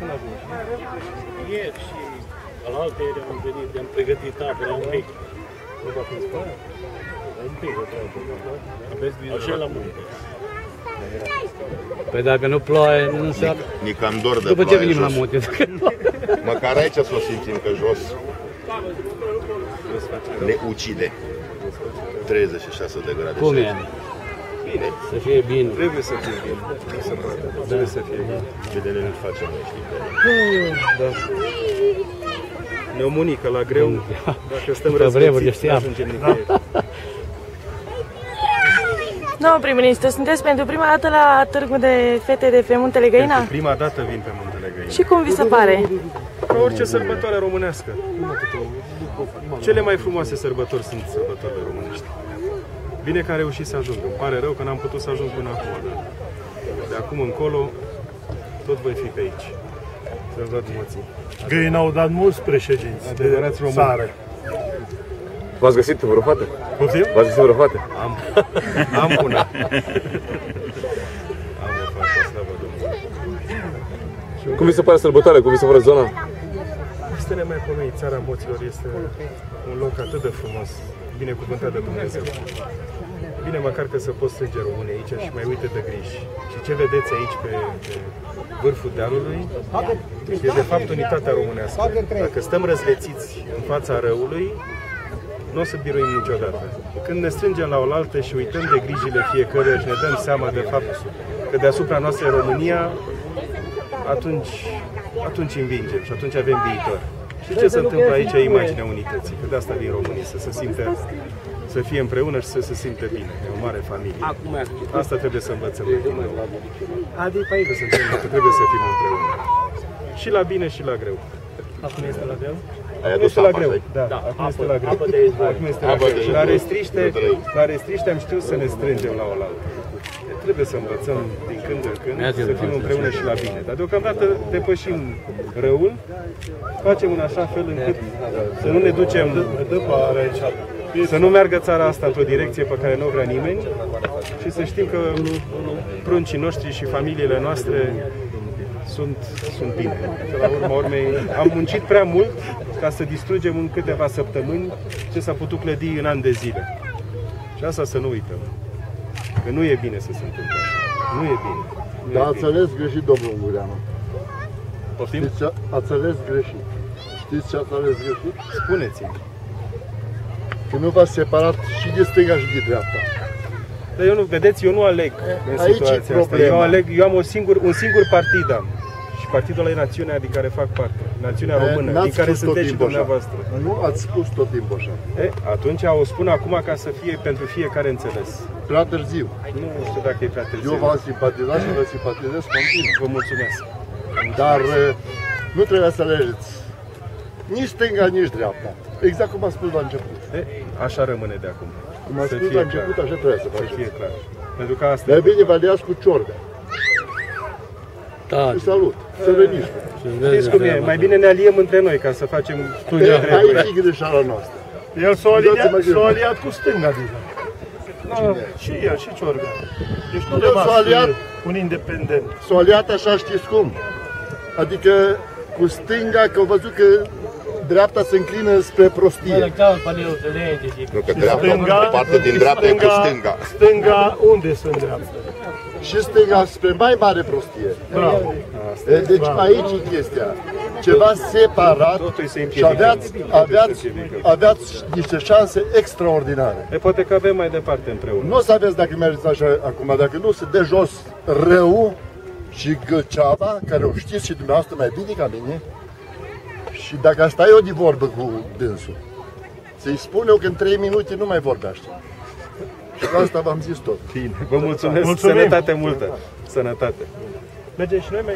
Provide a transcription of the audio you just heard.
când ajungi? Ieri și la alte ieri am venit, am pregătit tabăra un pic. Nu va fi în spate? Un pic, o treabă. Aveți grijă Așa la munte. Păi dacă nu ploaie, nu înseamnă... Ni cam dor de După ce ploaie venim la jos. munte? Măcar aici să o simțim că jos ne ucide. 36 de grade. Cum e? Bine. Să fie bine. Trebuie să fie bine. Trebuie să poate. Trebuie să fie bine. Ce de ne facem noi, știi? Da. Neomunică la greu, dacă stăm Pe vremuri de răzbețiți, nu știam. ajungem nicăieri. Domnul prim-ministru, sunteți pentru prima dată la Târgul de Fete de pe Muntele Găina? Pentru prima dată vin pe Muntele Găina. Și cum vi se pare? Ca orice sărbătoare românească. Cele mai frumoase sărbători sunt sărbătorile românești. Bine că am reușit să ajung. Îmi pare rău că n-am putut să ajung până acum. Dar de acum încolo, tot voi fi pe aici. Să văd moții. Găini au dat mulți președinți Adevărați de români. țară. V-ați găsit vreo fată? Poftim? V-ați găsit vreo fată? Am, am una. am o fată, slavă Domnului. Cum vi se pare sărbătoarea? Cum vi se pare zona? Este nemaipomenit. Țara Moților este un loc atât de frumos, binecuvântat de Dumnezeu. Bine măcar că să poți strânge românii aici și mai uite de griji. Și ce vedeți aici pe, pe vârful dealului e de fapt unitatea românească. Dacă stăm răzlețiți în fața răului, nu o să biruim niciodată. Când ne strângem la oaltă și uităm de grijile fiecăruia și ne dăm seama de fapt că deasupra noastră e România, atunci, atunci învingem și atunci avem viitor. Și ce se întâmplă aici e imaginea unității, că de asta vin românii, să se simte, să fie împreună și să se simte bine, e o mare familie. Asta trebuie să învățăm de din nou. Că, suntem, că trebuie să fim împreună. Și la bine și la greu. Acum este la greu? Ai Acum adus este la apa, greu, stai? da, acum este la greu. Acum este la Apă greu. de Și la izvor. restriște, De trei. la restriște am știut să ne strângem la oaltă. Trebuie să învățăm din când în când să fim împreună și la bine. Dar deocamdată depășim răul, facem în așa fel încât să nu ne ducem După are aici. să nu meargă țara asta într-o direcție pe care nu o vrea nimeni și să știm că pruncii noștri și familiile noastre sunt, sunt bine. Că la urma urmei am muncit prea mult ca să distrugem în câteva săptămâni ce s-a putut clădi în ani de zile. Și asta să nu uităm. Că nu e bine să se întâmple așa. Nu e bine. Nu Dar e ați bine. ales greșit, domnul Ungureanu. Poftim? Știți ce? Ați ales greșit. Știți ce ați ales greșit? Spuneți-mi. Că nu v-ați separat și de stânga și de dreapta. Dar eu nu, vedeți, eu nu aleg în Aici e situația asta. problema. Eu, aleg, eu am o singur, un singur partid am. Și partidul ăla e națiunea din care fac parte. Națiunea română, Eh, N-ați din care spus tot sunteți și timpul așa. dumneavoastră. Nu ați spus tot timpul așa. E, atunci o spun acum ca să fie pentru fiecare înțeles. Prea târziu. Nu știu dacă e prea târziu. Eu v-am simpatizat și vă simpatizez continuu. Vă mulțumesc. Dar eh, nu trebuie să alegeți nici stânga, nici dreapta. Exact cum am spus la început. E, așa rămâne de acum. Cum am Să spus fie la început, clar. așa trebuie să Să faceți. fie clar. Pentru că asta Mai bine vă aliați cu ciorga. Da, Și salut. Să veniți. Știți cum e? Mai bine ne aliem între noi ca să facem studii Eh, între Aici noi. e greșeala noastră. El s-a aliat, Dați-mă s-a gândul. aliat cu stânga deja. Da, și el, și Ciorga. Deci nu Eu rămas s-a aliat- un independent. S-o aliat așa știți cum? Adică cu stânga, că au văzut că dreapta se înclină spre prostie. Nu, că dreapta, Stânga, o parte din dreapta e cu stânga. Stânga, unde sunt dreapta? Și stânga spre mai mare prostie. Bravo. E, Deci aici e chestia. Ceva separat Totul se și împiedică. aveați, Totul aveați, se împiedică. aveați niște șanse extraordinare. E, poate că avem mai departe împreună. Nu o să aveți dacă mergeți așa acum, dacă nu, să de jos rău și găceava, care o știți și dumneavoastră mai bine ca mine, și dacă asta eu de vorbă cu dânsul, să-i spun eu că în 3 minute nu mai vorbește. Și cu asta v-am zis tot. Bine, vă mulțumesc. Mulțumim. Sănătate multă. Sănătate. Mergem și noi mai